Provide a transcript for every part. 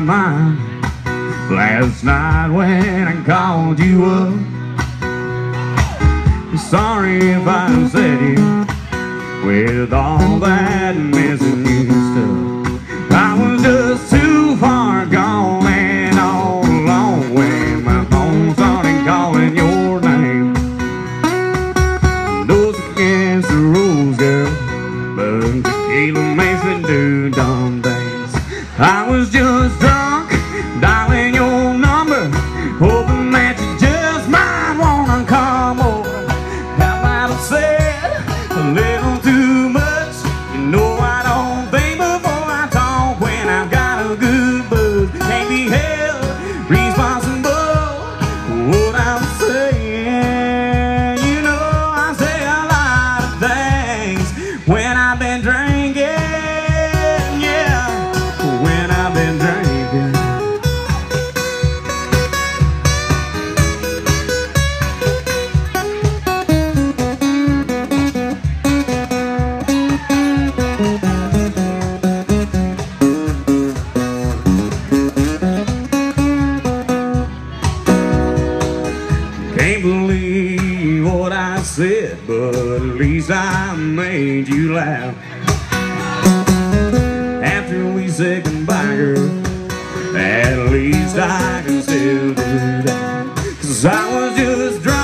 mind. Last night when I called you up Sorry if I upset you With all that missing you stuff I was just too far gone and all alone When my phone started calling your name. Those against the rules, girl But tequila makes me do dumb I was just what I said, but at least I made you laugh. After we said goodbye, girl, at least I can still do that. Cause I was just drunk,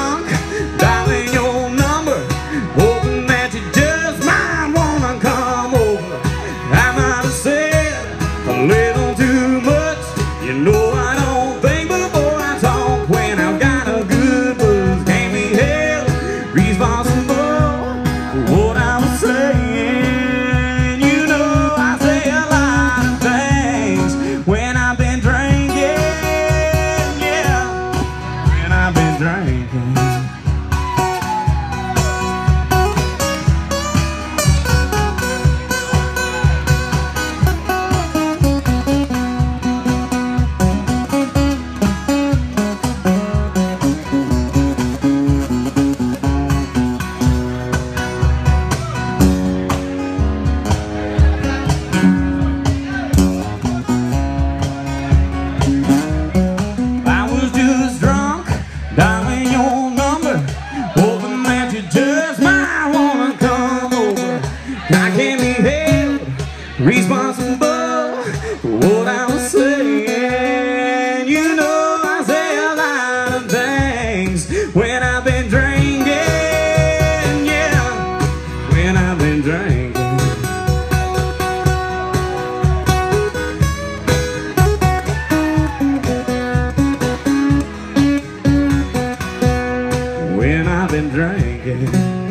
you just might wanna come over. I can't be held responsible when I've been drinking.